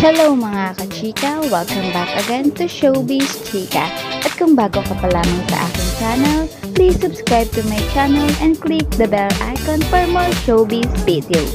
Hello mga kachika! Welcome back again to Showbiz Chika. At kung bago ka pa lamang sa aking channel, please subscribe to my channel and click the bell icon for more showbiz videos.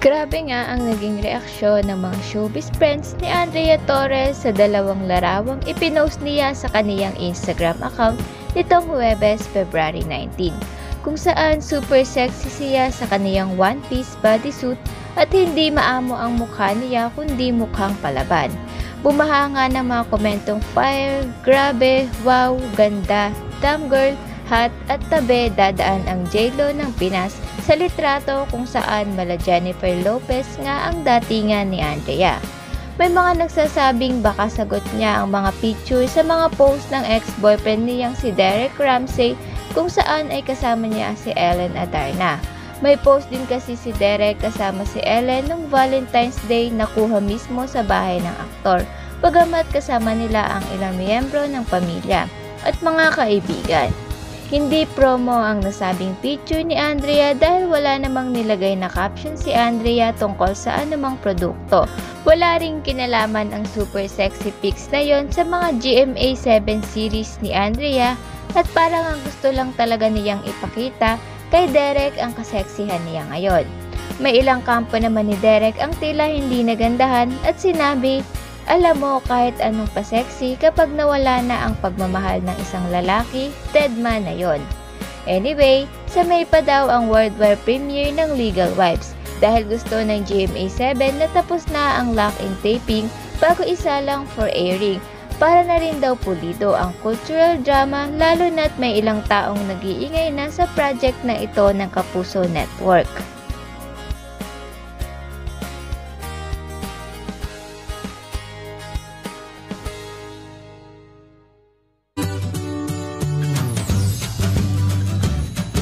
Grabe nga ang naging reaksyon ng mga showbiz friends ni Andrea Torres sa dalawang larawang ipinost niya sa kaniyang Instagram account nitong Huwebes, February 19 kung saan super sexy siya sa kaniyang one-piece bodysuit at hindi maamo ang mukha niya kundi mukhang palaban. Bumaha nga ng mga komentong fire, grabe, wow, ganda, damn girl, hot at tabi dadaan ang JLo ng Pinas sa litrato kung saan mala Jennifer Lopez nga ang datingan ni Andrea. May mga nagsasabing baka sagot niya ang mga picture sa mga post ng ex-boyfriend niyang si Derek Ramsey kung saan ay kasama niya si Ellen Adarna. May post din kasi si Derek kasama si Ellen nung Valentine's Day na kuha mismo sa bahay ng aktor, bagamat kasama nila ang ilang miyembro ng pamilya at mga kaibigan. Hindi promo ang nasabing picture ni Andrea dahil wala namang nilagay na caption si Andrea tungkol sa anumang produkto. Wala ring kinalaman ang super sexy pics na yon sa mga GMA 7 series ni Andrea at parang ang gusto lang talaga niyang ipakita kay Derek ang kaseksihan niya ngayon. May ilang kampo naman ni Derek ang tila hindi nagandahan at sinabi, alam mo kahit anong pa-sexy kapag nawala na ang pagmamahal ng isang lalaki, dead man na yon. Anyway, sa May pa daw ang worldwide premiere ng Legal Wives dahil gusto ng GMA7 na tapos na ang lock-in taping bago isa lang for airing para na rin daw pulido ang cultural drama lalo na't may ilang taong nag-iingay na sa project na ito ng Kapuso Network.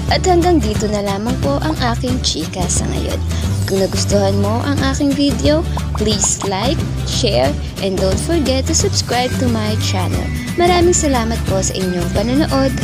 At hanggang dito na lamang po ang aking chika sa ngayon. Kung nagustuhan mo ang aking video, please like, share, and don't forget to subscribe to my channel. Maraming salamat po sa inyong panonood.